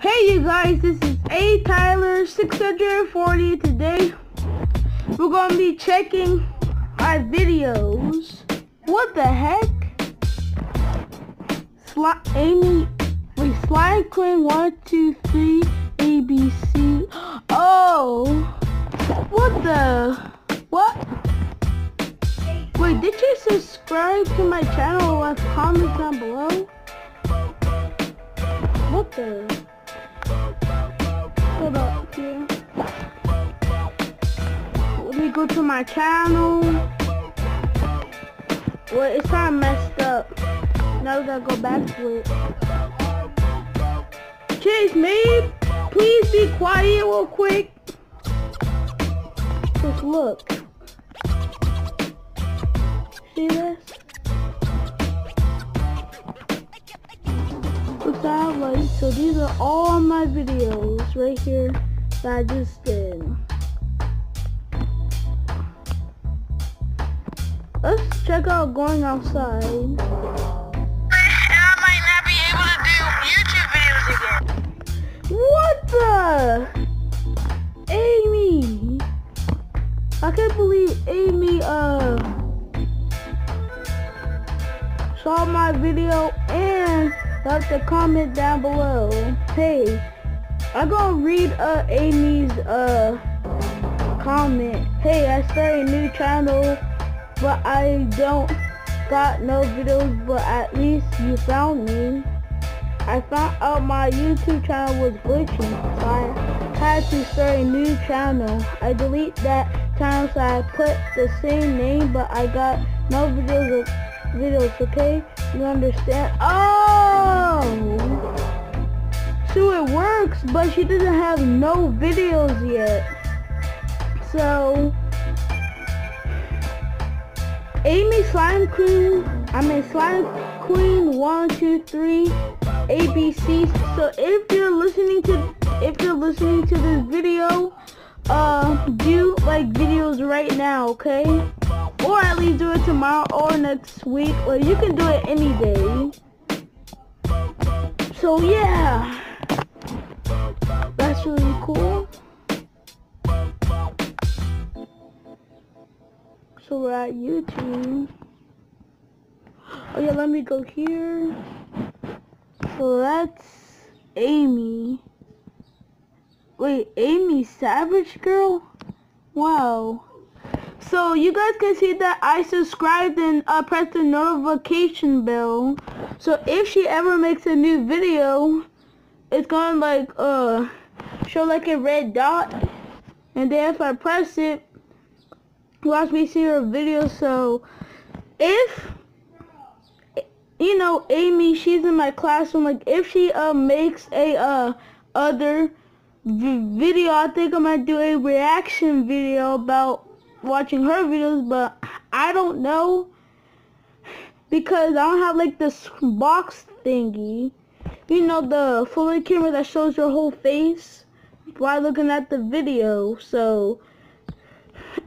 Hey you guys, this is A Tyler 640. Today we're gonna be checking our videos. What the heck? Amy wait Slime Queen one two three ABC. Oh what the what? Wait, did you subscribe to my channel or comment down below? What the? Let me go to my channel. Well, it's of messed up. Now we gotta go back to it. Chase, me, please be quiet real quick. Just look. See this? Out like so these are all my videos right here that I just did. Let's check out going outside. I might not be able to do YouTube videos again. What the? Amy! I can't believe Amy uh saw my video and left a comment down below. Hey, I'm gonna read uh Amy's uh comment. Hey, I started a new channel, but I don't got no videos, but at least you found me. I found out my YouTube channel was glitching, so I had to start a new channel. I delete that channel so I put the same name, but I got no videos, videos, okay? You understand? Oh! So it works, but she doesn't have no videos yet. So, Amy Slime Queen, I mean Slime Queen 1, 2, 3, ABC. So if you're listening to, if you're listening to this video, uh, do like videos right now, okay? Or at least do it tomorrow or next week, or you can do it any day. So yeah, that's really cool. So we're at YouTube. Oh yeah, let me go here. So that's Amy. Wait, Amy Savage Girl? Wow. So you guys can see that I subscribed and uh, pressed the notification bell. So if she ever makes a new video, it's gonna like uh show like a red dot. And then if I press it, watch me see her video. So if you know Amy, she's in my classroom. Like if she uh makes a uh other video, I think I might do a reaction video about watching her videos, but I don't know because I don't have like this box thingy. You know the fully camera that shows your whole face while looking at the video. So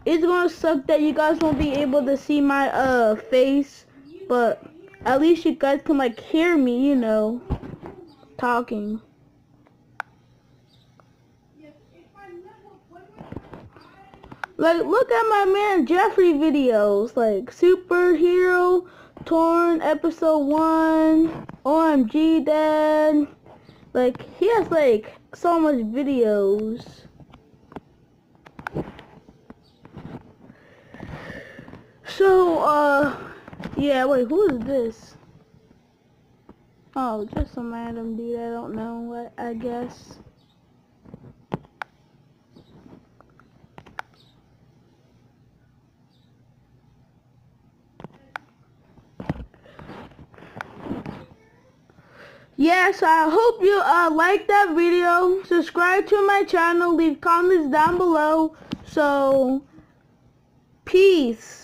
it's gonna suck that you guys won't be able to see my uh face, but at least you guys can like hear me, you know, talking. Like, look at my man Jeffrey videos, like Superhero, Torn, Episode 1, OMG Dad. Like, he has, like, so much videos. So, uh, yeah, wait, who is this? Oh, just some random dude I don't know, what I guess. Yes, I hope you uh, like that video. Subscribe to my channel. Leave comments down below. So, peace.